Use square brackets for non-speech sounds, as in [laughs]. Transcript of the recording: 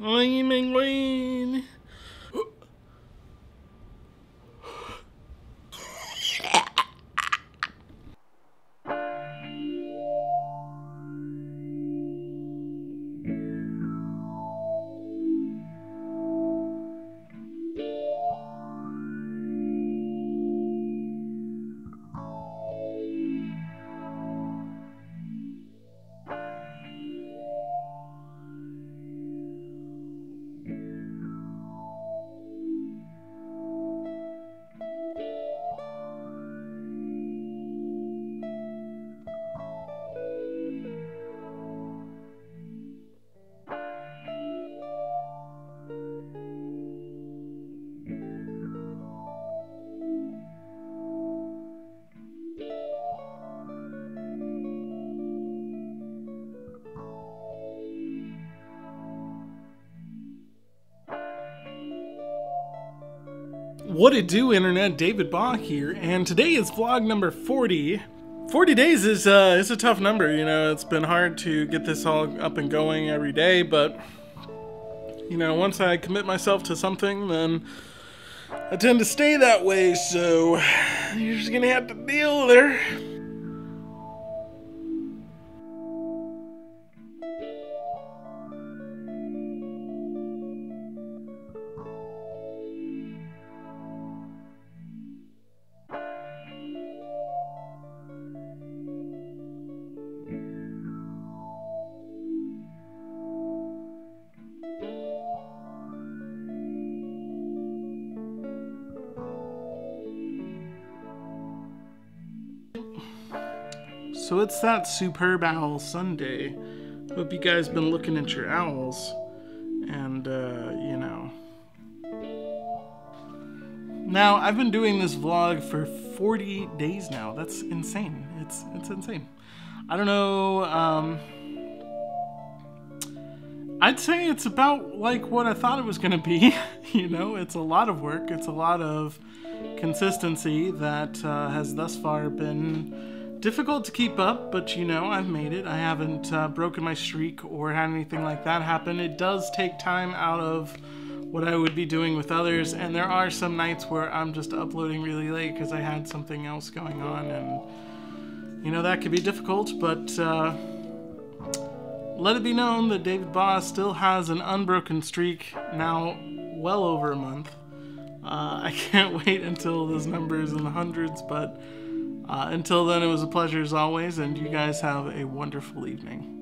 Lightning Lane. What it do, internet? David Baugh here, and today is vlog number 40. 40 days is uh, is a tough number, you know. It's been hard to get this all up and going every day, but you know, once I commit myself to something, then I tend to stay that way. So [sighs] you're just gonna have to deal with her. So it's that superb owl Sunday. Hope you guys been looking at your owls, and uh, you know. Now I've been doing this vlog for 40 days now. That's insane. It's it's insane. I don't know. Um, I'd say it's about like what I thought it was gonna be. [laughs] you know, it's a lot of work. It's a lot of consistency that uh, has thus far been difficult to keep up, but you know, I've made it. I haven't uh, broken my streak or had anything like that happen. It does take time out of what I would be doing with others, and there are some nights where I'm just uploading really late because I had something else going on, and you know, that could be difficult, but uh, let it be known that David Baugh still has an unbroken streak now well over a month. Uh, [laughs] I can't wait until those numbers in the hundreds, but uh, until then, it was a pleasure as always, and you guys have a wonderful evening.